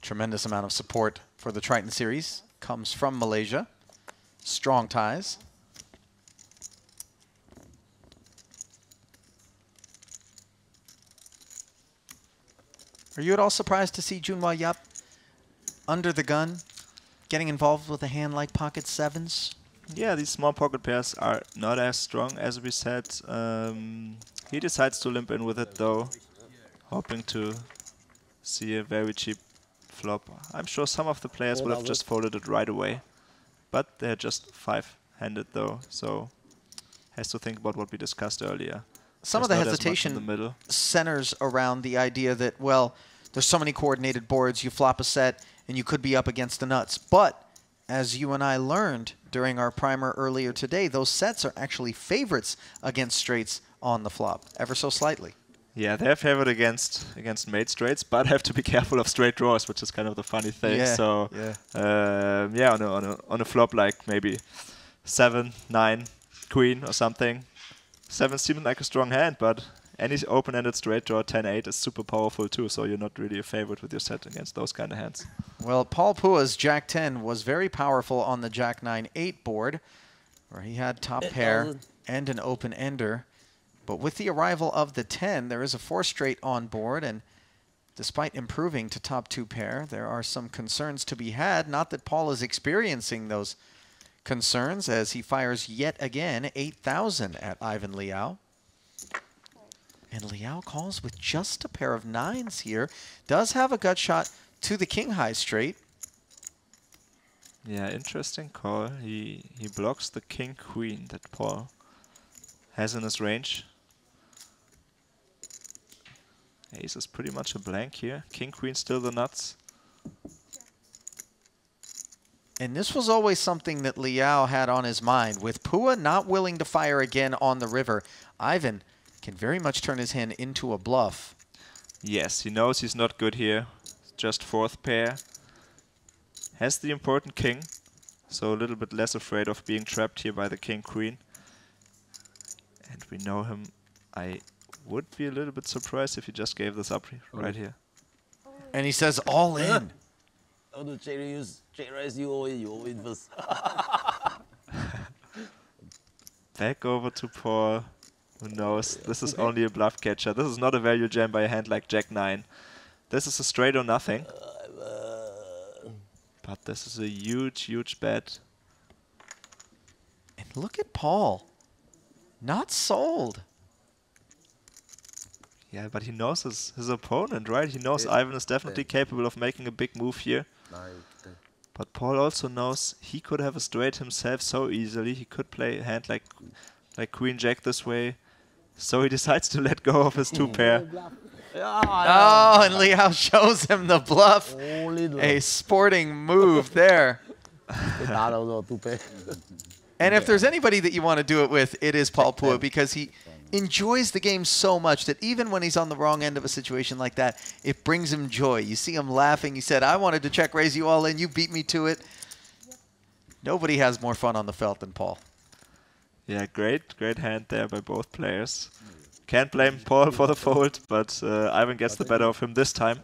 Tremendous amount of support for the Triton Series comes from Malaysia. Strong ties. Are you at all surprised to see Junhwa Yap under the gun, getting involved with a hand like pocket sevens? Yeah, these small pocket pairs are not as strong as we said. Um, he decides to limp in with it though, hoping to see a very cheap flop. I'm sure some of the players would have just folded it right away, but they're just five-handed though, so has to think about what we discussed earlier. Some There's of the not as much in hesitation the middle. centers around the idea that, well, there's so many coordinated boards, you flop a set, and you could be up against the nuts. But as you and I learned during our primer earlier today, those sets are actually favorites against straights on the flop, ever so slightly. Yeah, they're favored against against mate straights, but have to be careful of straight draws, which is kind of the funny thing. Yeah, so yeah. um, yeah, on a, on a on a flop like maybe seven, nine, queen or something. Seven seems like a strong hand, but any open-ended straight draw 10-8 is super powerful too. So you're not really a favorite with your set against those kind of hands. Well, Paul Phua's Jack 10 was very powerful on the Jack 9 8 board, where he had top pair and an open ender. But with the arrival of the 10, there is a four straight on board, and despite improving to top two pair, there are some concerns to be had. Not that Paul is experiencing those concerns as he fires yet again 8,000 at Ivan Leow. And Leow calls with just a pair of nines here. Does have a gut shot to the king high straight. Yeah, interesting call. He he blocks the king queen that Paul has in his range. Ace is pretty much a blank here. King queen still the nuts. And this was always something that Leow had on his mind. With Phua not willing to fire again on the river, Ivan can very much turn his hand into a bluff. Yes, he knows he's not good here. Just fourth pair. Has the important king, so a little bit less afraid of being trapped here by the king queen. And we know him. I would be a little bit surprised if he just gave this up right here. And he says all in. I want to check you, check raise you all in, you all in first. Back over to Paul. Who knows? This is only a bluff catcher. This is not a value jam by a hand like Jack 9. This is a straight or nothing. Uh, but this is a huge, huge bet. And look at Paul. Not sold. Yeah, but he knows his, his opponent, right? He knows Ivan is definitely capable of making a big move here. But Paul also knows he could have a straight himself so easily. He could play a hand like like Queen Jack this way. So he decides to let go of his two pair. Ah. Oh, and Leow shows him the bluff. A sporting move there. And if there's anybody that you want to do it with, it is Paul Phua because he enjoys the game so much that even when he's on the wrong end of a situation like that, it brings him joy. You see him laughing. He said, I wanted to check raise you all in. You beat me to it. Nobody has more fun on the felt than Paul. Yeah, great, great hand there by both players. Can't blame Paul for the fold, but uh, Ivan gets the better of him this time.